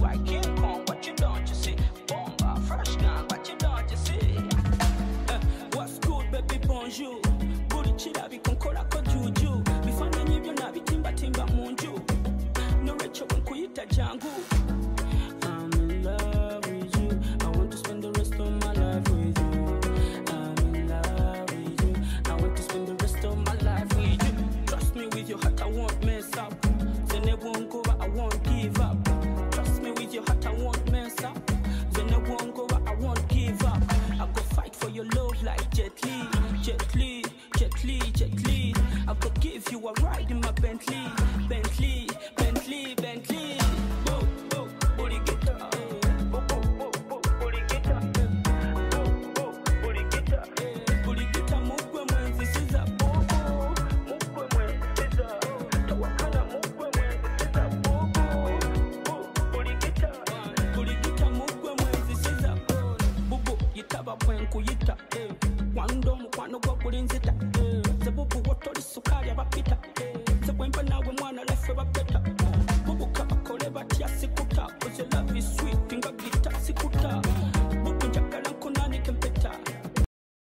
what you see? What's good, baby, bonjour. You are riding my Bentley, Bentley, Bentley, Bentley. Whoa, whoa, booty get up. kuyita wandom mukwano gwa gulinzita zebubu wotoli sukali babita sekwempanawe mwana lefe babeta mubuka bakole batya sikuta kozela sweet.